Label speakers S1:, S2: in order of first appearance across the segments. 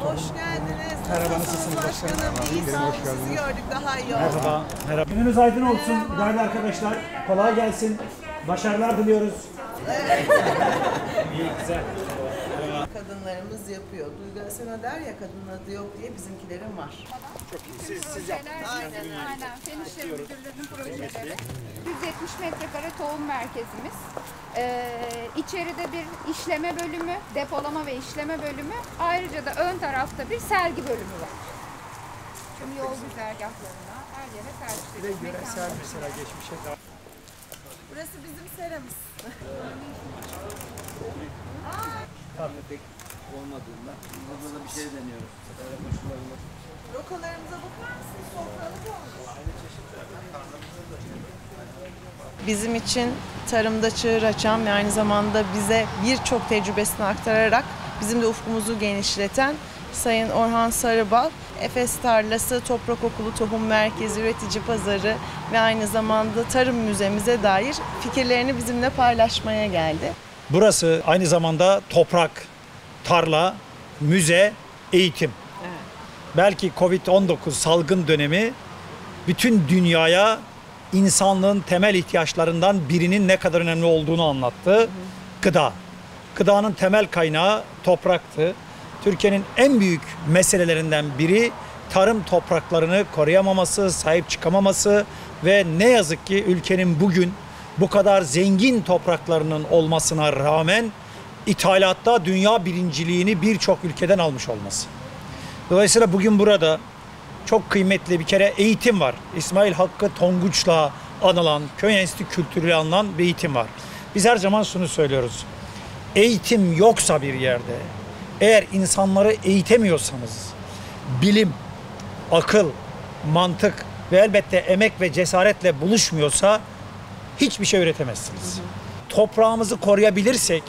S1: Hoş geldiniz.
S2: Merhaba,
S1: Nasılsınız başkanım? İyi sağ
S2: hoş
S1: olun. Sizi
S2: geldiniz.
S1: gördük daha iyi oldu.
S2: Merhaba, merhaba. Gününüz aydın olsun değerli arkadaşlar. Kolay gelsin. Başarılar diliyoruz. İyi, güzel.
S1: Kadınlarımız yapıyor. Duygu Asena der ya kadının adı yok diye bizimkilerin var.
S3: Siz, siz Aynen, aynen. Fen İşleri Müdürlüğü'nün projeleri. 170 metrekare tohum merkezimiz. Ee, içeride bir işleme bölümü, depolama ve işleme bölümü. Ayrıca da ön tarafta bir sergi bölümü var. Tüm yol güzergahlarına her yere servis ediyoruz.
S2: Yöresel mesela geçmişe.
S1: Burası bizim seramız.
S4: pek olmadığında burada da bir şey deniyoruz.
S1: Lokalarımıza bakar mısınız? Sofralık olmuş. Bizim için tarımda çığır açan ve aynı zamanda bize birçok tecrübesini aktararak bizim de ufkumuzu genişleten Sayın Orhan Sarıbal, Efes Tarlası, Toprak Okulu Tohum Merkezi, Üretici Pazarı ve aynı zamanda Tarım Müzemize dair fikirlerini bizimle paylaşmaya geldi.
S2: Burası aynı zamanda toprak, tarla, müze, eğitim. Belki Covid-19 salgın dönemi bütün dünyaya insanlığın temel ihtiyaçlarından birinin ne kadar önemli olduğunu anlattı. Gıda. Gıdanın temel kaynağı topraktı. Türkiye'nin en büyük meselelerinden biri tarım topraklarını koruyamaması, sahip çıkamaması ve ne yazık ki ülkenin bugün bu kadar zengin topraklarının olmasına rağmen ithalatta dünya birinciliğini birçok ülkeden almış olması. Dolayısıyla bugün burada çok kıymetli bir kere eğitim var. İsmail Hakkı Tonguç'la anılan, köy enstitü kültürüyle anılan bir eğitim var. Biz her zaman şunu söylüyoruz. Eğitim yoksa bir yerde, eğer insanları eğitemiyorsanız, bilim, akıl, mantık ve elbette emek ve cesaretle buluşmuyorsa hiçbir şey üretemezsiniz. Toprağımızı koruyabilirsek,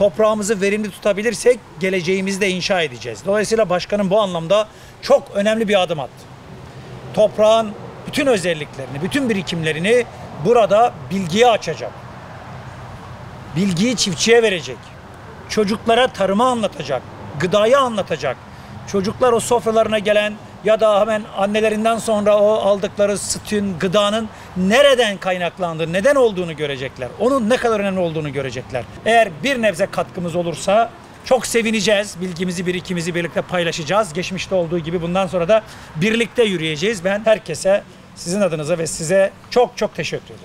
S2: toprağımızı verimli tutabilirsek geleceğimizi de inşa edeceğiz. Dolayısıyla başkanım bu anlamda çok önemli bir adım attı. Toprağın bütün özelliklerini, bütün birikimlerini burada bilgiye açacak. Bilgiyi çiftçiye verecek. Çocuklara tarımı anlatacak, gıdayı anlatacak. Çocuklar o sofralarına gelen ya da hemen annelerinden sonra o aldıkları sütün, gıdanın nereden kaynaklandığını, neden olduğunu görecekler. Onun ne kadar önemli olduğunu görecekler. Eğer bir nebze katkımız olursa çok sevineceğiz. Bilgimizi, birikimizi birlikte paylaşacağız. Geçmişte olduğu gibi bundan sonra da birlikte yürüyeceğiz. Ben herkese sizin adınıza ve size çok çok teşekkür ederim.